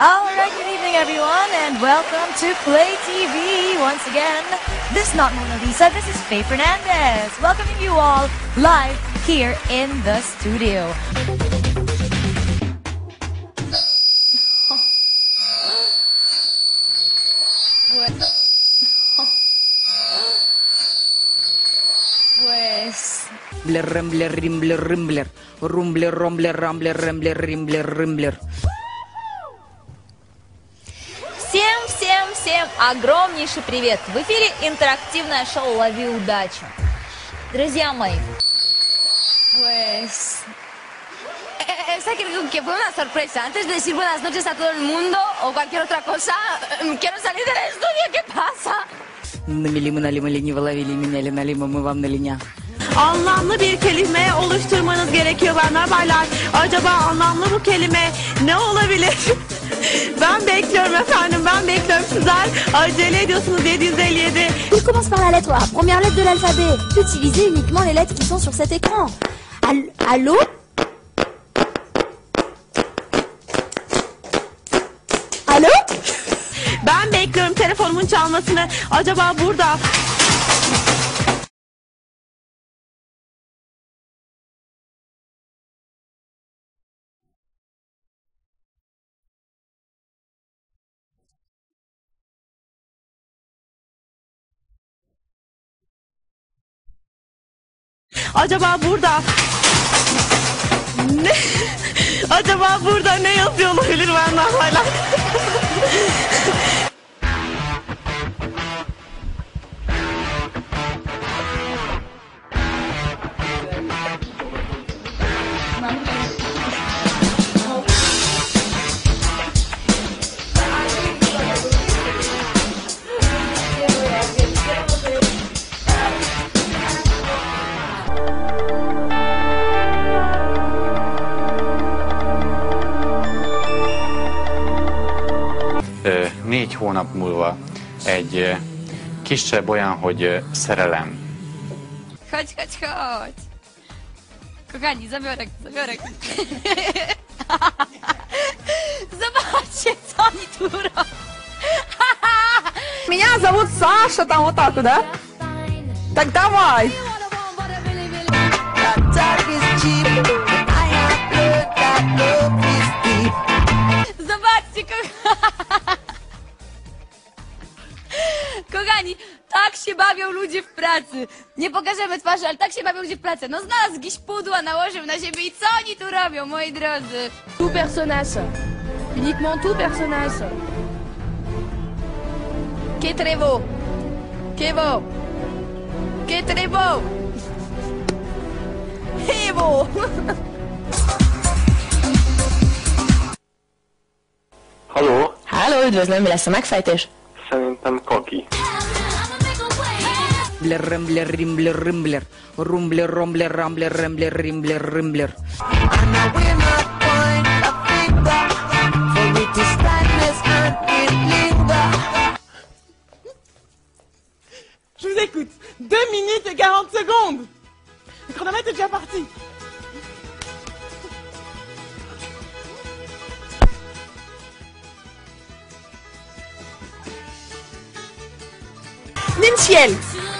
All right, good evening, everyone, and welcome to Play TV once again. This is not Mona Lisa, this is Faye Fernandez, welcoming you all live here in the studio. Pues... Rumbler, rumbler, rumbler, rumbler, rumbler, rumbler, rumbler, rumbler. Римблер. Всем, всем, всем огромнейший привет! В эфире интерактивное шоу «Лови удачу». Друзья мои, pues... Eh, Esa creo que fue una sorpresa. Antes de decir buenas noches a todo el mundo o cualquier otra cosa, eh, quiero salir del estudio. ¿Qué pasa? Намели мы, нали мы, лениво ловили, меняли, нали мы, мы вам на линя. anlamlı bir kelime oluşturmanız gerekiyor benden baylar. Acaba anlamlı bu kelime ne olabilir? Ben bekliyorum efendim, ben bekliyorum. Sizler acele ediyorsunuz 757. Il commence par la lettre A, première lettre de l'alphabet. Utilisez uniquement les lettres qui sont sur cet écran. All- Allô? Allô? Ben bekliyorum telefonumun çalmasını. Acaba burada Acaba burada ne? Acaba burada ne yazıyor olabilir benden hala? Hónap múlva egy kisebb olyan, hogy szerelem. Chodź, chodź, chodź. Kochani, zabiorek, zabiorek. Zobaczcie, co oni tu robią! Меня зовут Саша, там вот так да? Так давай. Zobaczcie. Kochani, bawią ludzie w pracy. Nie pokażemy twarzy, ale tak się bawią ludzie w pracy. No znalazł jakiś pudła, nałożył na siebie i co oni tu robią, moi drodzy? Tout personnage. Uniquement tout personnage. Que beau. Que beau. Que. Hej bo. Haló, Háló, üdvözlöm, mi lesz a megfejtés? szerintem Kaki. Rumbler, rumbler, rumbler, rumbler. Rumbler, rumbler, rumbler, rumbler, rumbler, rumbler. Je vous écoute. 2 minutes et 40 secondes. Le chronomètre est déjà parti. Nimsiel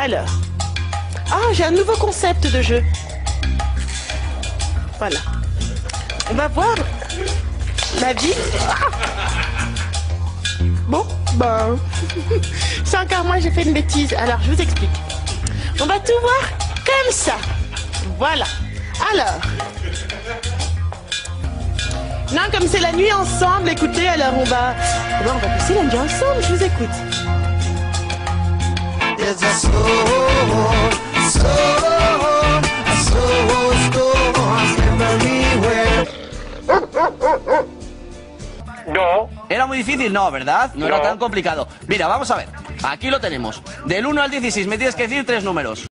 Alors. Ah, j'ai un nouveau concept de jeu. Voilà. On va voir la vie. Ah bon, ben. C'est encore moi, j'ai fait une bêtise. Alors, je vous explique. On va tout voir comme ça. Voilà. Alors. Non, comme c'est la nuit ensemble, écoutez, alors on va. on va passer la nuit ensemble, je vous écoute. No. Era muy difícil, no, ¿verdad? No, era No. tan complicado. Mira, vamos a ver. Aquí lo tenemos. Del 1 al 16 me tienes que decir tres números.